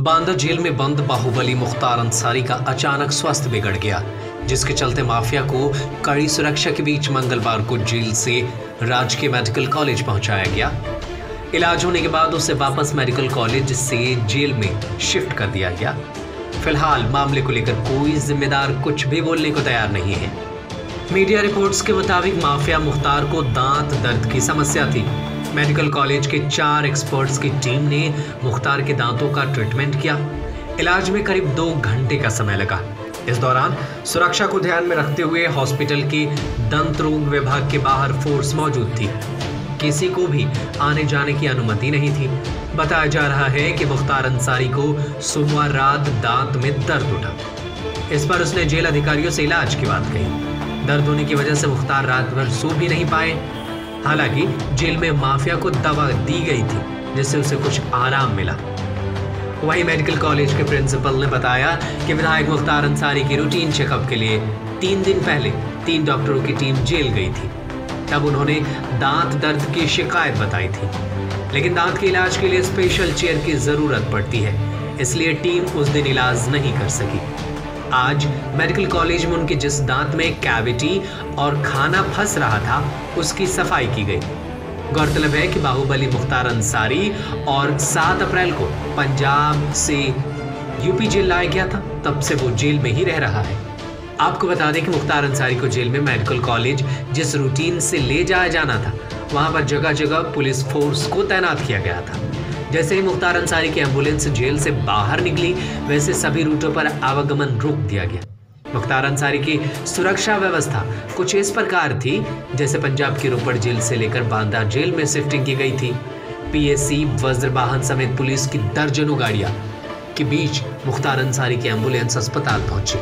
Banda jail में बंद बाहुबली मुख्तार अंसारी का अचानक स्वास्थ्य बिगड़ गया, जिसके चलते माफिया को कड़ी सुरक्षा के बीच मंगलवार को जेल से राजकीय मेडिकल कॉलेज पहुँचाया गया। इलाज होने के बाद उसे वापस मेडिकल कॉलेज से जेल में शिफ्ट कर दिया गया। फ़िलहाल मामले को लेकर कोई जिम्मेदार कुछ भी बोलने को तैयार नहीं है। मीडिया रिपोर्ट्स के मुताबिक माफिया मुख्तार को दांत दर्द की समस्या थी। मेडिकल कॉलेज के चार एक्सपर्ट्स की टीम ने मुख्तार के दांतों का ट्रीटमेंट किया। इलाज में करीब दो घंटे का समय लगा। इस दौरान सुरक्षा को ध्यान में रखते हुए हॉस्पिटल के दंत रोग विभाग के बाहर फोर्स मौजूद थी। किसी को भी आने जाने की अनुमति नहीं थी। बताया जा रहा है कि मुख्तार अंसारी को सोमवार रात दांत में दर्द उठा। इस पर उसने जेल अधिकारियों से इलाज की बात कही। दर्द होने की वजह से मुख्तार रात भर सो भी नहीं पाए। हालाँकि जेल में माफिया को दवा दी गई थी, जिससे उसे कुछ आराम मिला। वहीं मेडिकल कॉलेज के प्रिंसिपल ने बताया कि विधायक मुख्तार अंसारी की रूटीन चेकअप के लिए तीन दिन पहले तीन डॉक्टरों की टीम जेल गई थी। तब उन्होंने दांत दर्द की शिकायत बताई थी। लेकिन दांत के इलाज के लिए स्पेशल चेयर की ज़रूरत पड़ती है, इसलिए टीम उस दिन इलाज नहीं कर सकी। आज मेडिकल कॉलेज में उनके जिस दांत में कैविटी और खाना फंस रहा था, उसकी सफ़ाई की गई। गौरतलब है कि बाहुबली मुख्तार अंसारी और 7 अप्रैल को पंजाब से यूपी जेल लाया गया था, तब से वो जेल में ही रह रहा है। आपको बता दें कि मुख्तार अंसारी को जेल में मेडिकल कॉलेज जिस रूटीन से ले जाया जाना था, वहाँ पर जगह जगह पुलिस फोर्स को तैनात किया गया था। जैसे ही मुख्तार अंसारी की एंबुलेंस जेल से बाहर निकली, वैसे सभी रूटों पर आवागमन रोक दिया गया। मुख्तार अंसारी की सुरक्षा व्यवस्था कुछ इस प्रकार थी, जैसे पंजाब की रोपड़ जेल से लेकर बांदा जेल में शिफ्टिंग की गई थी। पीएससी वज्रवाहन समेत पुलिस की दर्जनों गाड़ियाँ के बीच मुख्तार अंसारी की एंबुलेंस अस्पताल पहुँची।